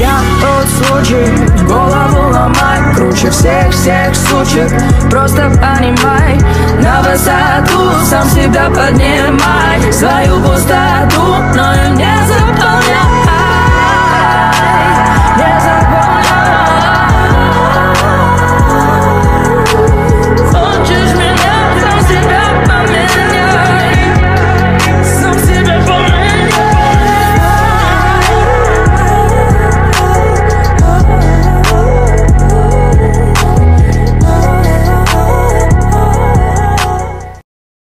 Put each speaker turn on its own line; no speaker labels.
Я тот случай, голову ломай Круче всех-всех сучек. Просто понимай На высоту сам себя поднимай.